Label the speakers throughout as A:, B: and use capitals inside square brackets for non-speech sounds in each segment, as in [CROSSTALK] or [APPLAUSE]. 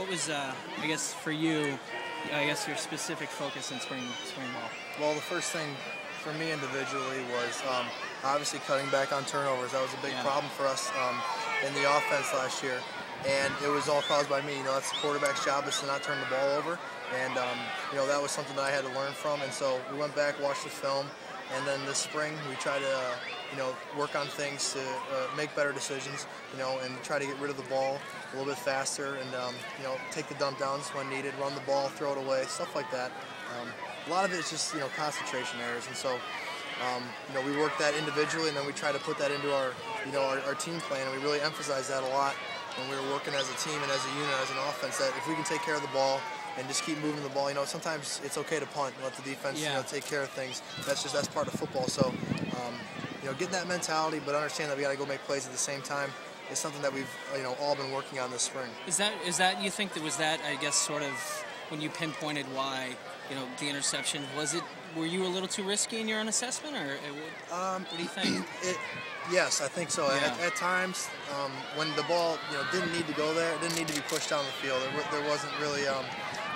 A: What was, uh, I guess, for you, I guess your specific focus in spring spring ball?
B: Well, the first thing for me individually was um, obviously cutting back on turnovers. That was a big
A: Yeah.
B: problem for us um, in the offense last year, and it was all caused by me. You know, that's the quarterback's job is to not turn the ball over, and um, you know that was something that I had to learn from. And so we went back, watched the film, and then this spring we try to uh, you know work on things to uh, make better decisions. You know, and try to get rid of the ball a little bit faster, and um, you know take the dump downs when needed, run the ball, throw it away, stuff like that. Um, a lot of it is just you know concentration errors, and so um, you know we work that individually, and then we try to put that into our you know our, our team plan, and we really emphasize that a lot when we were working as a team and as a unit, as an offense. That if we can take care of the ball and just keep moving the ball, you know sometimes it's okay to punt and let the defense you know take care of things. That's just that's part of football. So um, you know getting that mentality, but understand that we got to go make plays at the same time. Is something that we've you know all been working on this spring.
A: Is that is that you think that was that I guess sort of when you pinpointed why you know the interception was it were you a little too risky in your own assessment or it,
B: Um,
A: what do you think? [CLEARS THROAT]
B: It, yes, I think so.
A: Yeah.
B: At, at times, um, when the ball, you know, didn't need to go there, it didn't need to be pushed down the field. There, there wasn't really, um,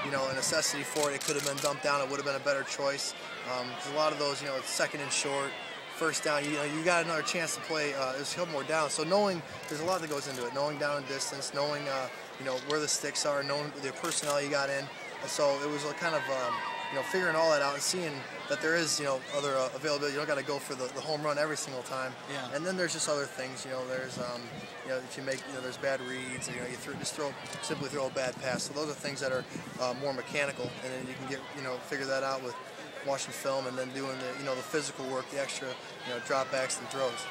B: you know, a necessity for it. It could have been dumped down. It would have been a better choice. Um a lot of those, you know, it's second and short, first down. You know, you got another chance to play. Uh, it's a couple more down. So knowing there's a lot that goes into it. Knowing down and distance, knowing, uh, you know, where the sticks are, knowing the personnel you got in. And so it was a kind of, um, you know, figuring all that out and seeing that there is, you know, other uh, availability. You don't got to go for the, the home run every single time.
A: Yeah.
B: And then there's just other things. You know, there's, um, you know, if you make, you know, there's bad reads. Or, you know, you throw, just throw simply throw a bad pass. So those are things that are uh, more mechanical, and then you can get, you know, figure that out with watching film and then doing the, you know, the physical work, the extra, you know, dropbacks and throws.